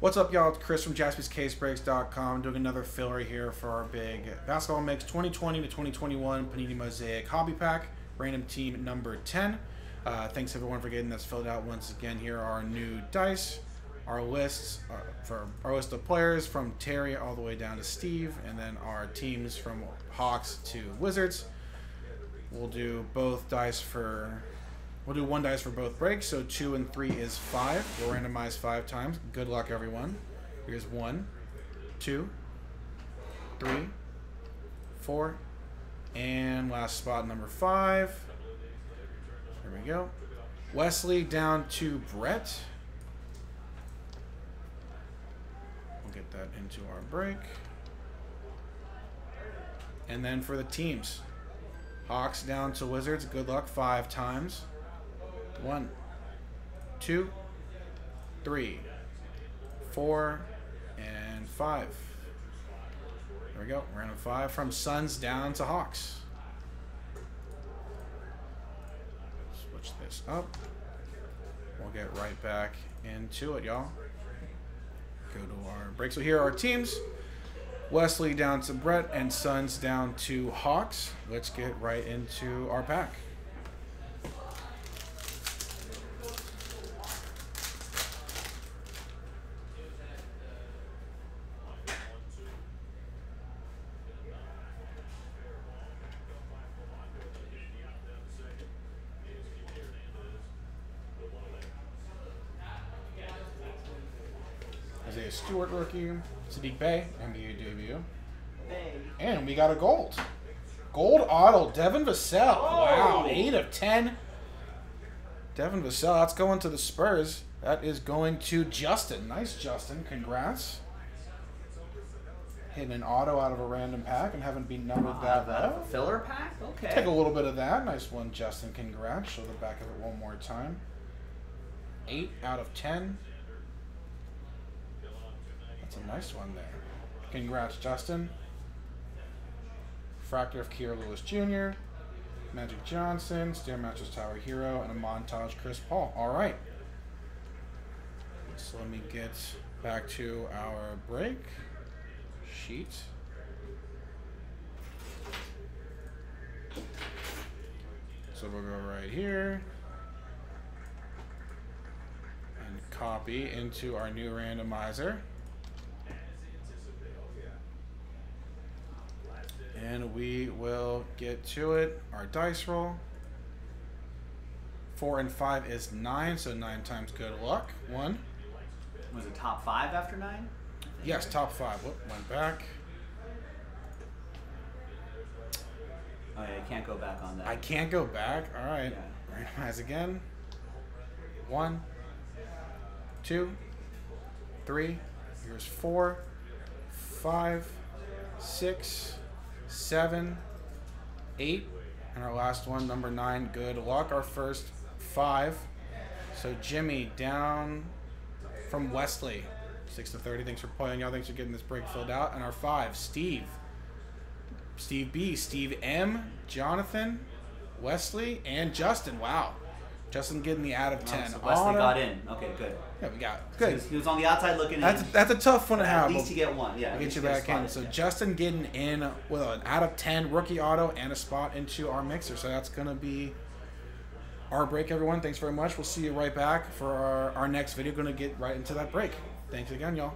What's up, y'all? It's Chris from JaspysCaseBreaks.com doing another filler here for our big Basketball Mix 2020 to 2021 Panini Mosaic Hobby Pack, random team number 10. Uh, thanks everyone for getting this filled out once again. Here are our new dice, our lists uh, for our list of players from Terry all the way down to Steve, and then our teams from Hawks to Wizards. We'll do both dice for We'll do one dice for both breaks, so two and three is five. We'll randomize five times. Good luck, everyone. Here's one, two, three, four, and last spot number five. There we go. Wesley down to Brett. We'll get that into our break. And then for the teams. Hawks down to Wizards. Good luck five times. One, two, three, four, and five. There we go. Random five from Suns down to Hawks. Switch this up. We'll get right back into it, y'all. Go to our break. So here are our teams. Wesley down to Brett and Suns down to Hawks. Let's get right into our pack. Stewart rookie, Saddiq Bey, NBA debut. And we got a gold. Gold auto, Devin Vassell. Oh. Wow, 8 of 10. Devin Vassell, that's going to the Spurs. That is going to Justin. Nice, Justin. Congrats. Hitting an auto out of a random pack and haven't been numbered that of a well. filler pack? Okay. Take a little bit of that. Nice one, Justin. Congrats. Show the back of it one more time. 8 out of 10. Nice one there. Congrats, Justin. Fractor of Kira Lewis Jr., Magic Johnson, Stare Masters Tyler Herro, and a montage Chris Paul. All right. So let me get back to our break sheet. So we'll go right here and copy into our new randomizer. And we will get to it. Our dice roll. Four and five is nine, so nine times good luck. One. Was it top five after nine? Yes, top five. Whoop, went back. Oh yeah, I can't go back on that. I can't go back. All right. Yeah. Randomize again. One, two, three. Here's four, five, six, seven, eight, and our last one, number nine. Good luck. Our first five. So Jimmy down from Wesley, six to thirty. Thanks for playing, y'all. Thanks for getting this break filled out. And our five, Steve. Steve B, Steve M, Jonathan, Wesley, and Justin. Wow. Justin getting the out of ten. Oh, 10. so Wesley Honor- got in. Okay, good. Yeah, we got He good. was, he was on the outside looking That's in. that's a tough one to have. At least you get one. Yeah. we'll get you back in. So yeah. Justin getting in with an out of 10 rookie auto and a spot into our mixer. So that's going to be our break, everyone. Thanks very much. We'll see you right back for our, our next video. Going to get right into that break. Thanks again, y'all.